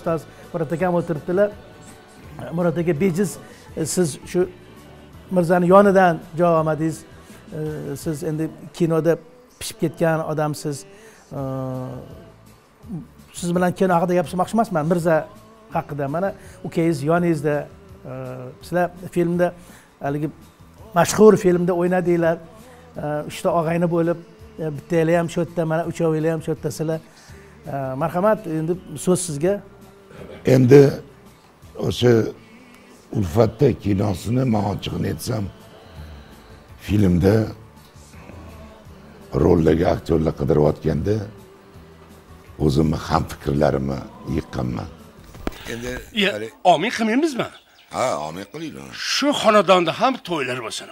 ustoz murod akam o'tiribdilar murod aka bejiz e, siz shu mirzani yonidan javob olmadingiz. E, siz endi kinoda pishib ketgan odamsiz. E, siz bilan kino haqida gapirmoqchi emasman mirza haqida. Mana ukangiz yoningizda sizlar filmda haligi mashhur filmda o'ynadinglar. Uchta og'ayni bo'lib e, bittanglar ham shu yerda mana uchovinglar ham shu yerdasizlar marhamat endi so'z sizga. Endi o'sha ulfatda kinosini man ochig'ini aytsam filmda roldagi aktyorlar qidirayotganda o'zimni ham fikrlarimni yiqqanman. Endi omin qilmaymizmi? Ha omad qilinglar shu xonadonda ham to'ylar bo'lsin.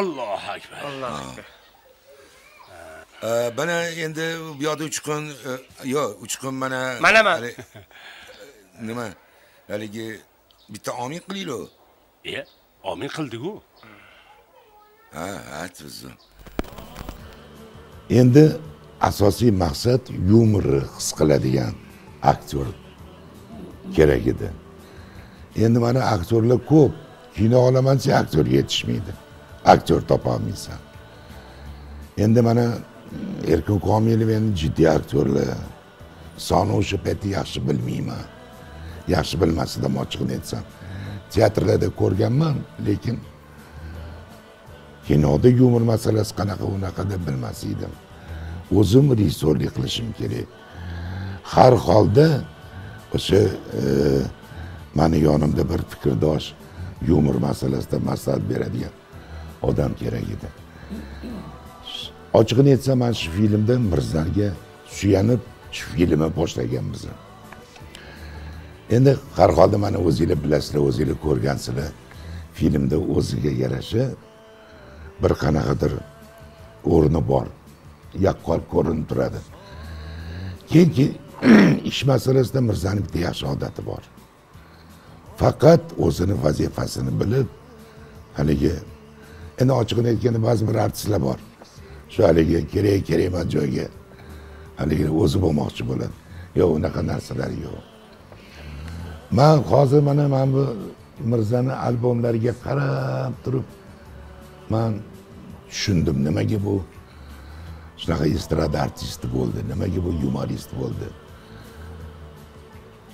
Allohu akbar. Ee, bana endi bu yoqda uch kun e, yo'q uch kun mana Manaman. nima? Haligi bitta omid qilinglar. E omin qildiku. Ha ha tuzu endi asosiy maqsad yumorni his qiladigan aktyor kerak edi. Endi mana aktyorlar ko'p. Kino olaman desa aktyorga yetishmaydi. Aktyor topolmaysan endi mana erkin komilov endi jiddiy aktyorlar. Soni o'sha paytda yaxshi bilmayman yaxshi bilmasdim ochig'ini aytsam. Teatrlarda ko'rganman lekin kinoda yumor masalasi qanaqa unaqa deb bilmas edim. O'zim rejissyorlik qilishim kerak. Har holda o'sha e, mani yonimda bir fikrdosh yumor masalasida maslahat beradigan odam kerak edi. Ochig'ini aytsam mana shu filmda mirzarga suyanib shu filmni boshlaganmiz. Endi har holda mana o'zinglar bilasizlar o'zinglar ko'rgansizlar. Filmda o'ziga yarasha bir qanaqadir o'rni bor. Yaqqol ko'rinib turadi. Keyin keyin ish masalasida mirzani bitta yaxshi odati bor. Faqat o'zini vazifasini bilib haligi endi ochig'ini aytganda ba'zi bir artistlar bor. Shu haligi kerak kerak emas joyga. Haligi o'zi bo'lmoqchi bo'ladi. Yo'q unaqa narsalar yo'q. Man hozir mana mana bu mirzani albomlariga qarab turib man tushundim nimaga bu shunaqa estrada artisti bo'ldi nimaga bu yumorist bo'ldi?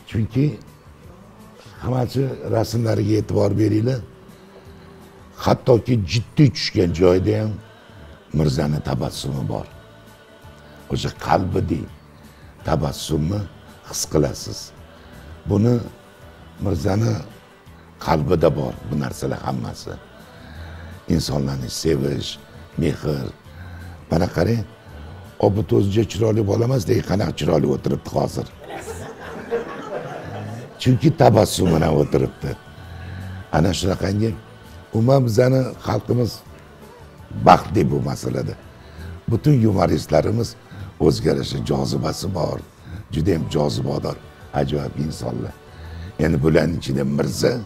Chunki hammasi rasmlariga e'tibor beringlar hattoki jiddiy tushgan joyda ham mirzani tabassumi bor. O'sha qalbidek tabassumni his qilasiz. Buni mirzani qalbida bor bu narsalar hammasi. Insonlarni sevish mehr. Mana qarang obid o'zicha chiroyli bola emas lekin qanaqa chiroyli o'tiribdi hozir. Chunki tabassum bilan o'tiribdi. Ana shunaqangi umuman bizani xalqimiz baxtli bu masalada. Butun yumoristlarimiz o'zgarishi jozibasi bor judayam jozibador ajoyib insonlar. Endi bularning ichida mirza